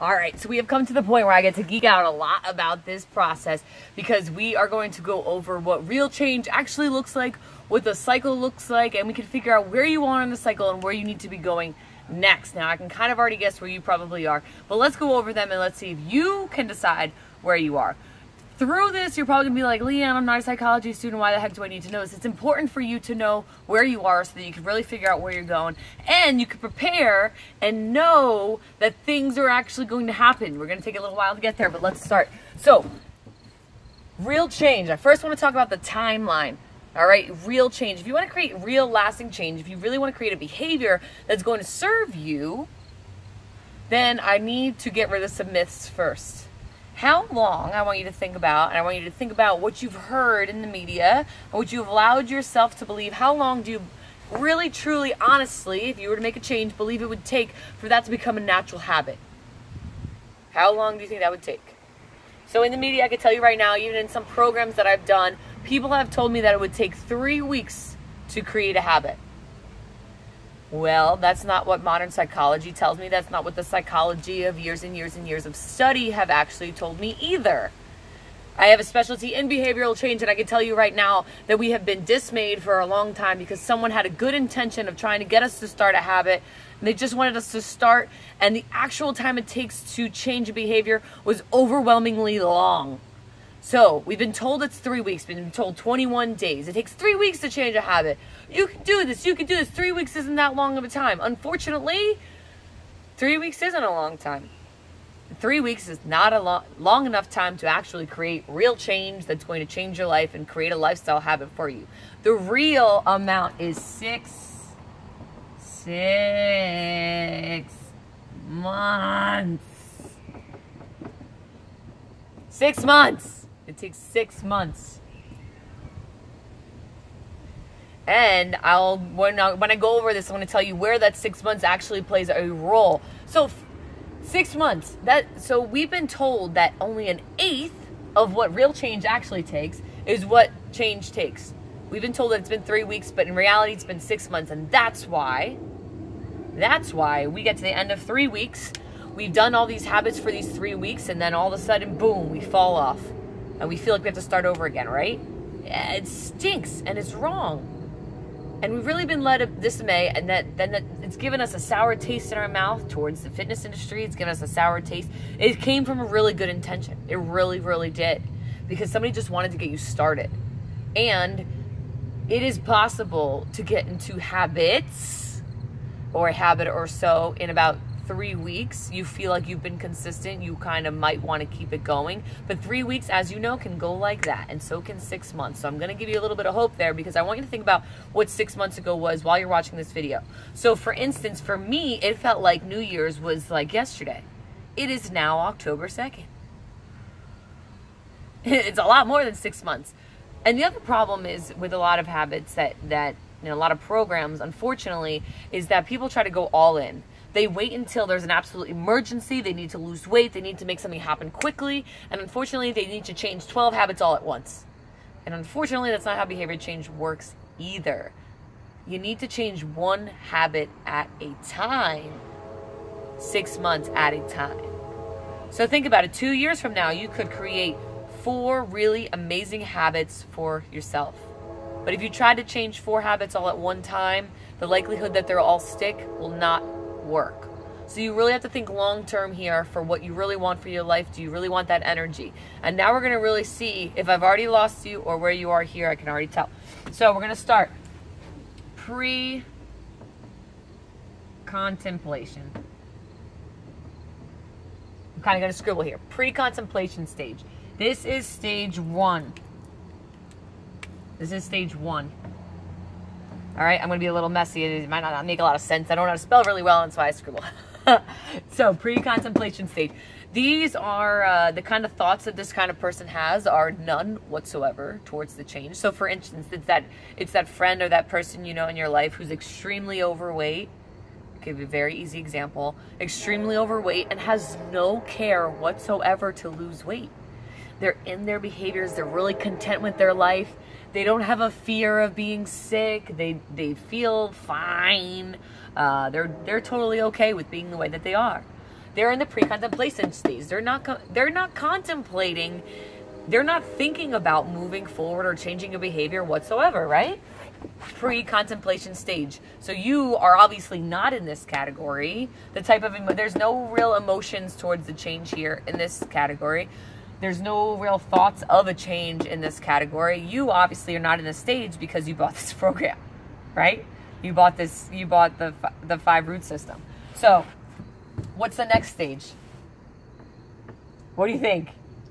All right, so we have come to the point where I get to geek out a lot about this process because we are going to go over what real change actually looks like, what the cycle looks like, and we can figure out where you are in the cycle and where you need to be going next. Now, I can kind of already guess where you probably are, but let's go over them and let's see if you can decide where you are through this, you're probably gonna be like, LeeAnn, I'm not a psychology student. Why the heck do I need to know this? It's important for you to know where you are so that you can really figure out where you're going and you can prepare and know that things are actually going to happen. We're gonna take a little while to get there, but let's start. So, real change. I first wanna talk about the timeline. All right, real change. If you wanna create real lasting change, if you really wanna create a behavior that's going to serve you, then I need to get rid of some myths first how long I want you to think about, and I want you to think about what you've heard in the media, what you've allowed yourself to believe. How long do you really, truly, honestly, if you were to make a change, believe it would take for that to become a natural habit? How long do you think that would take? So in the media, I can tell you right now, even in some programs that I've done, people have told me that it would take three weeks to create a habit. Well, that's not what modern psychology tells me. That's not what the psychology of years and years and years of study have actually told me either. I have a specialty in behavioral change, and I can tell you right now that we have been dismayed for a long time because someone had a good intention of trying to get us to start a habit. And they just wanted us to start, and the actual time it takes to change a behavior was overwhelmingly long. So we've been told it's three weeks, we've been told 21 days. It takes three weeks to change a habit. You can do this, you can do this. Three weeks isn't that long of a time. Unfortunately, three weeks isn't a long time. Three weeks is not a long, long enough time to actually create real change that's going to change your life and create a lifestyle habit for you. The real amount is six, six months. Six months. It takes six months. And I'll when I, when I go over this, I'm going to tell you where that six months actually plays a role. So six months. That so we've been told that only an eighth of what real change actually takes is what change takes. We've been told that it's been three weeks, but in reality, it's been six months, and that's why. That's why we get to the end of three weeks. We've done all these habits for these three weeks, and then all of a sudden, boom, we fall off and we feel like we have to start over again, right? It stinks and it's wrong. And we've really been led this May, and that then that it's given us a sour taste in our mouth towards the fitness industry. It's given us a sour taste. It came from a really good intention. It really, really did, because somebody just wanted to get you started, and it is possible to get into habits or a habit or so in about three weeks you feel like you've been consistent, you kind of might want to keep it going. But three weeks, as you know, can go like that, and so can six months. So I'm going to give you a little bit of hope there because I want you to think about what six months ago was while you're watching this video. So, for instance, for me, it felt like New Year's was like yesterday. It is now October 2nd. It's a lot more than six months. And the other problem is with a lot of habits that, that know, a lot of programs, unfortunately, is that people try to go all in. They wait until there's an absolute emergency. They need to lose weight. They need to make something happen quickly. And unfortunately, they need to change 12 habits all at once. And unfortunately, that's not how behavior change works either. You need to change one habit at a time, six months at a time. So think about it. Two years from now, you could create four really amazing habits for yourself. But if you try to change four habits all at one time, the likelihood that they'll all stick will not work. So you really have to think long term here for what you really want for your life. Do you really want that energy? And now we're going to really see if I've already lost you or where you are here. I can already tell. So we're going to start pre contemplation. I'm kind of going to scribble here. Pre contemplation stage. This is stage one. This is stage one. All right, I'm to be a little messy. It might not make a lot of sense. I don't know how to spell really well, and so I scribble. so pre-contemplation stage. These are uh, the kind of thoughts that this kind of person has are none whatsoever towards the change. So, for instance, it's that it's that friend or that person you know in your life who's extremely overweight. Give you a very easy example. Extremely overweight and has no care whatsoever to lose weight. They're in their behaviors. They're really content with their life they don't have a fear of being sick. They they feel fine. Uh, they're they're totally okay with being the way that they are. They're in the pre-contemplation stage. They're not they're not contemplating. They're not thinking about moving forward or changing a behavior whatsoever, right? Pre-contemplation stage. So you are obviously not in this category. The type of there's no real emotions towards the change here in this category. There's no real thoughts of a change in this category. You obviously are not in the stage because you bought this program, right? You bought this. You bought the the five root system. So, what's the next stage? What do you think?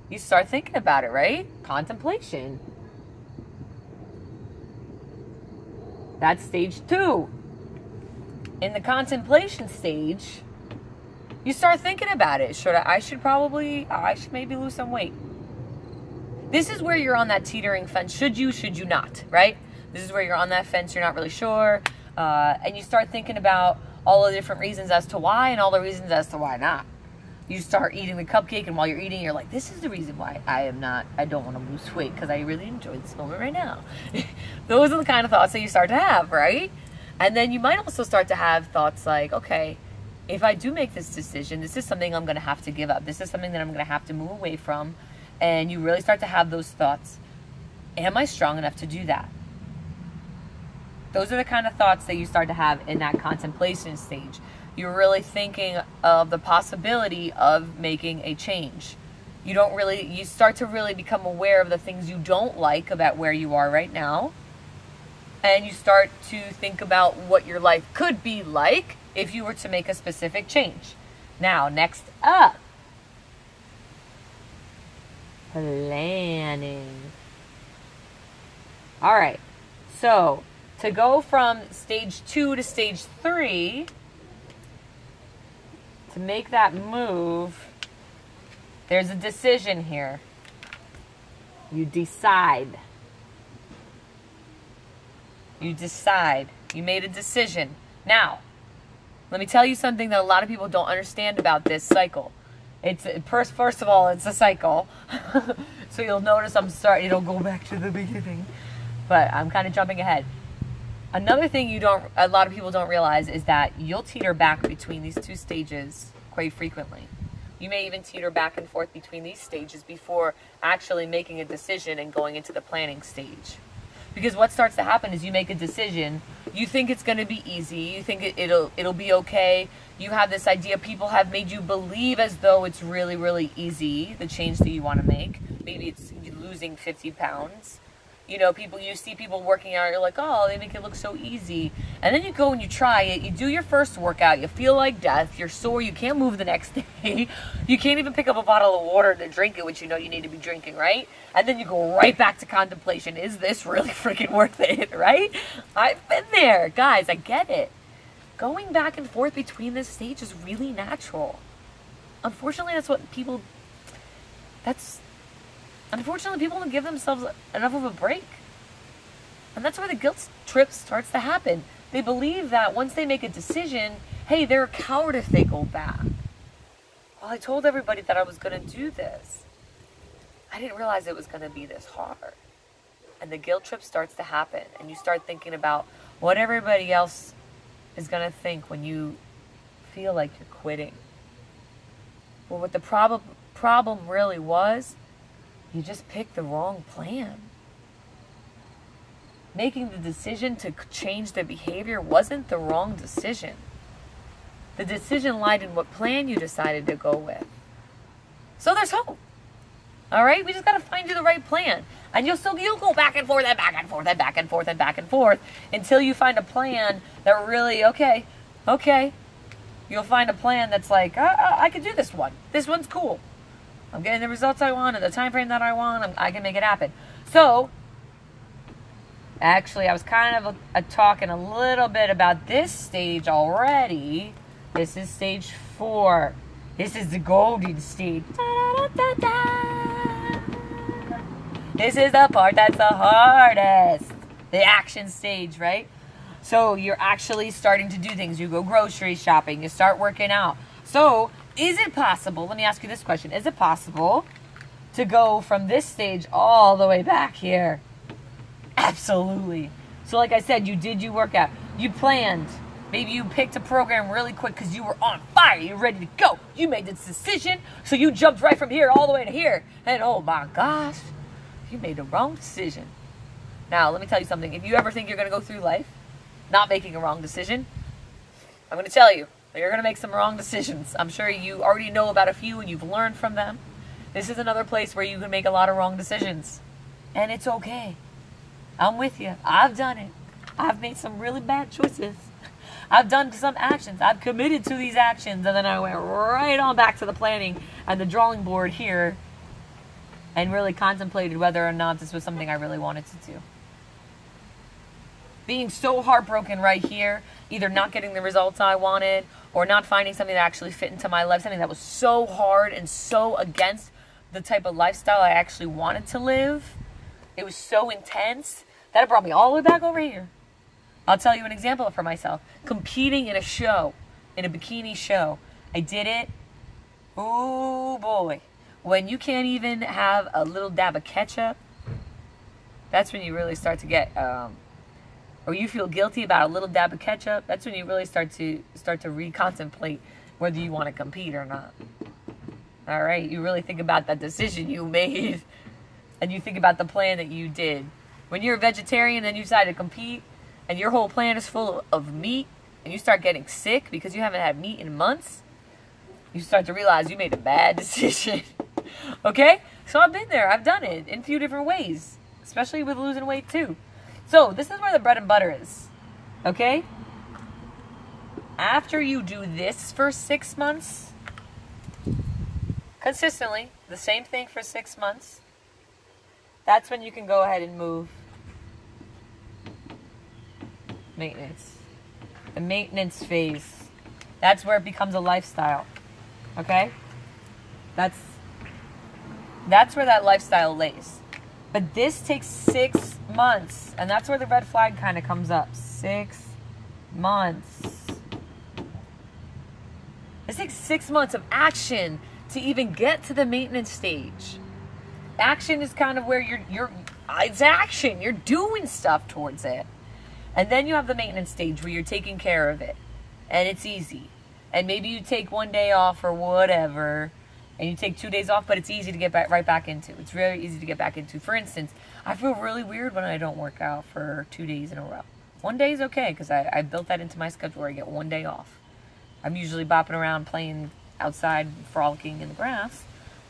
You start thinking about it, right? Contemplation. That's stage two. In the contemplation stage, you start thinking about it. Should I, I should probably, I should maybe lose some weight. This is where you're on that teetering fence. Should you, should you not, right? This is where you're on that fence. You're not really sure. Uh, and you start thinking about all the different reasons as to why and all the reasons as to why not. You start eating the cupcake, and while you're eating, you're like, this is the reason why I am not, I don't want to lose weight because I really enjoy this moment right now. Those are the kind of thoughts that you start to have, right? And then you might also start to have thoughts like, okay, if I do make this decision, this is something I'm going to have to give up. This is something that I'm going to have to move away from. And you really start to have those thoughts. Am I strong enough to do that? Those are the kind of thoughts that you start to have in that contemplation stage. You're really thinking of the possibility of making a change. You don't really, you start to really become aware of the things you don't like about where you are right now. And you start to think about what your life could be like if you were to make a specific change. Now, next up, planning. All right, so to go from stage two to stage three, to make that move, there's a decision here. You decide. You decide. You made a decision. Now, let me tell you something that a lot of people don't understand about this cycle. It's first, first of all, it's a cycle. so you'll notice I'm sorry, it'll go back to the beginning. But I'm kind of jumping ahead. Another thing you don't, a lot of people don't realize is that you'll teeter back between these two stages quite frequently. You may even teeter back and forth between these stages before actually making a decision and going into the planning stage. Because what starts to happen is you make a decision, you think it's going to be easy, you think it, it'll it'll be okay. You have this idea people have made you believe as though it's really really easy the change that you want to make. Maybe it's losing 50 pounds you know, people you see people working out, you're like, oh, they make it look so easy. And then you go and you try it, you do your first workout, you feel like death, you're sore, you can't move the next day, you can't even pick up a bottle of water to drink it, which you know you need to be drinking, right? And then you go right back to contemplation. Is this really freaking worth it, right? I've been there. Guys, I get it. Going back and forth between this stage is really natural. Unfortunately, that's what people that's unfortunately, people don't give themselves enough of a break. And that's where the guilt trip starts to happen. They believe that once they make a decision, hey, they're a coward if they go back. Well, I told everybody that I was going to do this. I didn't realize it was going to be this hard. And the guilt trip starts to happen, and you start thinking about what everybody else is going to think when you feel like you're quitting. Well, what the prob- problem really was you just picked the wrong plan. Making the decision to change the behavior wasn't the wrong decision. The decision lied in what plan you decided to go with. So there's hope. All right, we just got to find you the right plan, and you'll still you'll go back and forth and back and forth and back and forth and back and forth until you find a plan that really okay, okay. You'll find a plan that's like I, I, I could do this one. This one's cool. I'm getting the results I want in the time frame that I want. I'm, i can make it happen. So, actually, I was kind of a, a talking a little bit about this stage already. This is stage four. This is the golden stage. Da, da, da, this is the part that's the hardest. The action stage, right? So you're actually starting to do things. You go grocery shopping, you start working out. So is it possible? Let me ask you this question. Is it possible to go from this stage all the way back here? Absolutely. So, like I said, you did your workout. You planned. Maybe you picked a program really quick because you were on fire. You're ready to go. You made this decision. So you jumped right from here all the way to here. And oh my gosh, you made the wrong decision. Now, let me tell you something. If you ever think you're going to go through life not making a wrong decision, I'm going to tell you you're going to make some wrong decisions. I'm sure you already know about a few and you've learned from them. This is another place where you can make a lot of wrong decisions. And it's okay. I'm with you. I've done it. I've made some really bad choices. I've done some actions. I've committed to these actions, and then I went right on back to the planning and the drawing board here and really contemplated whether or not this was something I really wanted to do. Being so heartbroken right here, either not getting the results I wanted or not finding something that actually fit into my life, something that was so hard and so against the type of lifestyle I actually wanted to live. It was so intense that it brought me all the way back over here. I'll tell you an example for myself. Competing in a show, in a bikini show. I did it. Oh boy. When you can't even have a little dab of ketchup, that's when you really start to get um, or you feel guilty about a little dab of ketchup, that's when you really start to start to recontemplate whether you want to compete or not. All right, you really think about that decision you made and you think about the plan that you did. When you're a vegetarian and you decide to compete, and your whole plan is full of meat and you start getting sick because you haven't had meat in months, you start to realize you made a bad decision. okay? So I've been there. I've done it in a few different ways, especially with losing weight too. So this is where the bread and butter is. Okay? After you do this for six months, consistently, the same thing for six months, that's when you can go ahead and move maintenance. The maintenance phase. That's where it becomes a lifestyle. Okay? That's that's where that lifestyle lays. But this takes six months. And that's where the red flag kind of comes up. Six months. It takes six months of action to even get to the maintenance stage. Action is kind of where you're you're it's action. You're doing stuff towards it. And then you have the maintenance stage where you're taking care of it. And it's easy. And maybe you take one day off or whatever. And you take two days off, but it's easy to get back right back into. It's very easy to get back into. For instance, I feel really weird when I don't work out for two days in a row. One day is okay because I, I built that into my schedule where I get one day off. I'm usually bopping around playing outside, frolicking in the grass,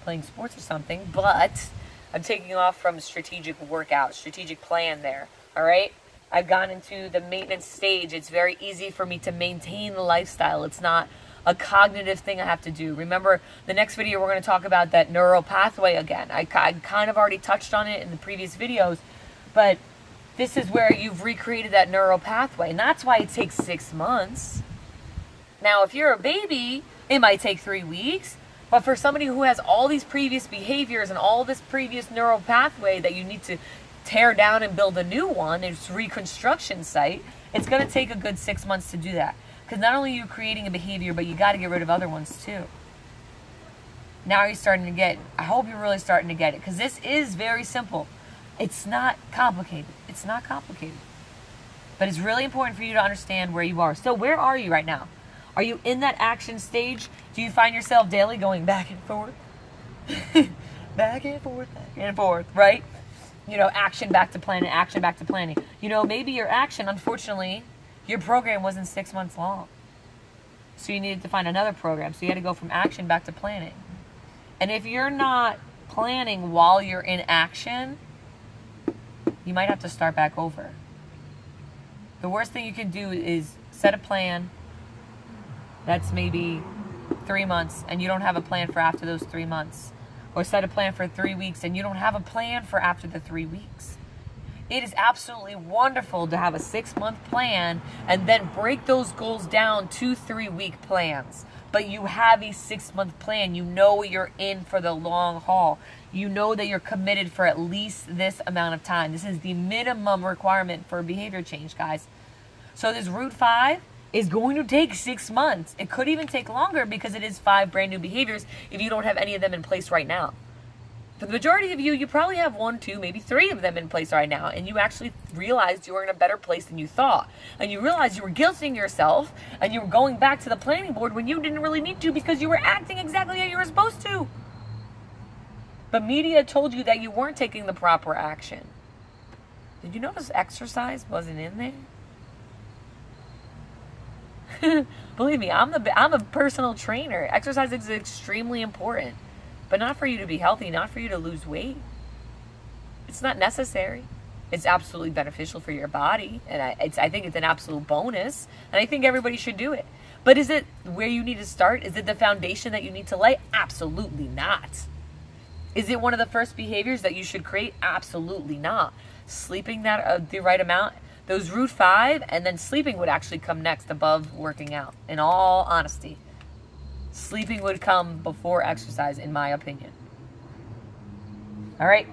playing sports or something, but I'm taking off from strategic workout, strategic plan there. All right? I've gone into the maintenance stage. It's very easy for me to maintain the lifestyle. It's not a cognitive thing I have to do. Remember, the next video we're going to talk about that neural pathway again. I, I kind of already touched on it in the previous videos, but this is where you've recreated that neural pathway, and that's why it takes six months. Now, if you're a baby, it might take three weeks, but for somebody who has all these previous behaviors and all this previous neural pathway that you need to tear down and build a new one, it's reconstruction site, it's going to take a good six months to do that. Because not only are you creating a behavior, but you got to get rid of other ones too. Now you're starting to get, I hope you're really starting to get it. Because this is very simple. It's not complicated. It's not complicated. But it's really important for you to understand where you are. So where are you right now? Are you in that action stage? Do you find yourself daily going back and forth? back and forth, back and forth, right? you know, action back to planning, action back to planning. You know, maybe your action, unfortunately, your program wasn't six months long. So you needed to find another program. So you had to go from action back to planning. And if you're not planning while you're in action, you might have to start back over. The worst thing you can do is set a plan that's maybe three months and you don't have a plan for after those three months or set a plan for three weeks and you don't have a plan for after the three weeks. It is absolutely wonderful to have a six month plan and then break those goals down to three week plans. But you have a six month plan. You know you're in for the long haul. You know that you're committed for at least this amount of time. This is the minimum requirement for behavior change, guys. So, this Route 5 is going to take six months. It could even take longer because it is five brand new behaviors if you don't have any of them in place right now. For the majority of you, you probably have one, two, maybe three of them in place right now, and you actually realized you were in a better place than you thought. And you realized you were guilting yourself and you were going back to the planning board when you didn't really need to because you were acting exactly how you were supposed to. But media told you that you weren't taking the proper action. Did you notice exercise wasn't in there? Believe me, I'm the I'm a personal trainer. Exercise is extremely important but not for you to be healthy, not for you to lose weight. It's not necessary. It's absolutely beneficial for your body, and I, it's, I think it's an absolute bonus, and I think everybody should do it. But is it where you need to start? Is it the foundation that you need to lay? Absolutely not. Is it one of the first behaviors that you should create? Absolutely not. Sleeping that uh, the right amount, those root five, and then sleeping would actually come next above working out. In all honesty, sleeping would come before exercise, in my opinion. All right,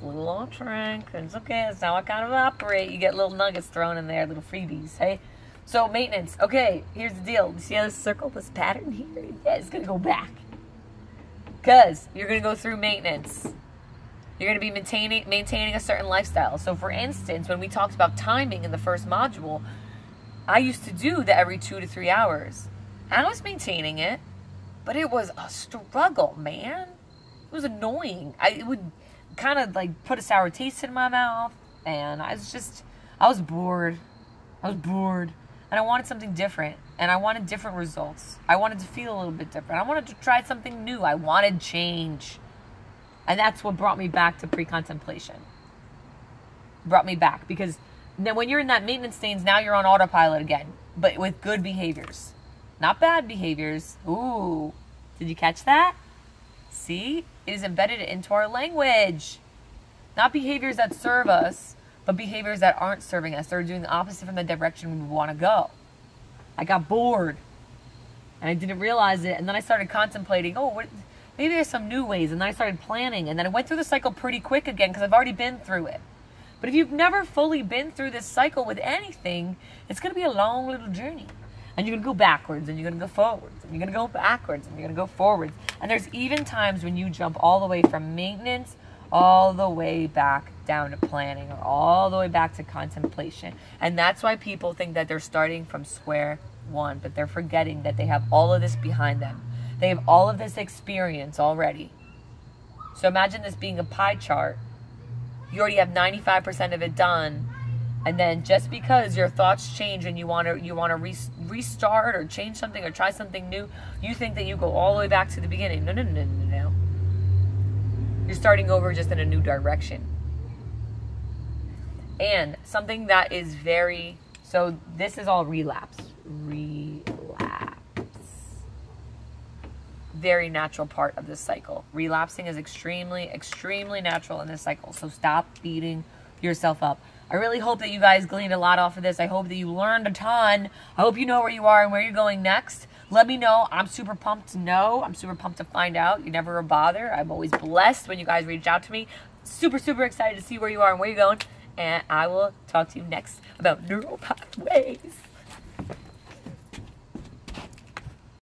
a little off track. It's okay. That's how I kind of operate. You get little nuggets thrown in there, little freebies. Hey, so maintenance. Okay, here's the deal. You see how this circle, this pattern here? Yeah, it's gonna go back. Cause you're gonna go through maintenance. You're gonna be maintaining maintaining a certain lifestyle. So, for instance, when we talked about timing in the first module, I used to do that every two to three hours. I was maintaining it. But it was a struggle, man. It was annoying. I it would kind of like put a sour taste in my mouth, and I was just, I was bored. I was bored, and I wanted something different, and I wanted different results. I wanted to feel a little bit different. I wanted to try something new. I wanted change, and that's what brought me back to pre-contemplation. Brought me back because then when you're in that maintenance stage, now you're on autopilot again, but with good behaviors. Not bad behaviors. Ooh, did you catch that? See, it is embedded into our language. Not behaviors that serve us, but behaviors that aren't serving us. They're doing the opposite from the direction we want to go. I got bored and I didn't realize it. And then I started contemplating, oh, what, maybe there's some new ways. And then I started planning. And then I went through the cycle pretty quick again because I've already been through it. But if you've never fully been through this cycle with anything, it's going to be a long little journey and you're to go backwards and you're to go forwards and you're to go backwards and you're to go forwards. And there's even times when you jump all the way from maintenance all the way back down to planning or all the way back to contemplation. And that's why people think that they're starting from square one, but they're forgetting that they have all of this behind them. They have all of this experience already. So imagine this being a pie chart. You already have 95% of it done and then just because your thoughts change and you want to you want to re- restart or change something or try something new you think that you go all the way back to the beginning. No no no no no. You're starting over just in a new direction. And something that is very so this is all relapse. Relapse. Very natural part of this cycle. Relapsing is extremely extremely natural in this cycle. So stop beating yourself up I really hope that you guys gleaned a lot off of this. I hope that you learned a ton. I hope you know where you are and where you're going next. Let me know. I'm super pumped to know. I'm super pumped to find out. You never bother. I'm always blessed when you guys reach out to me. Super, super excited to see where you are and where you're going. And I will talk to you next about neural pathways.